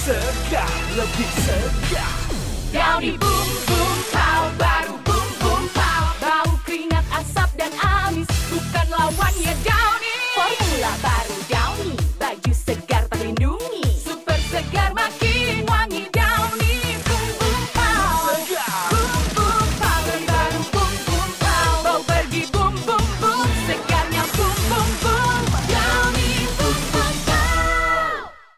segar, lebih segar Downy boom boom.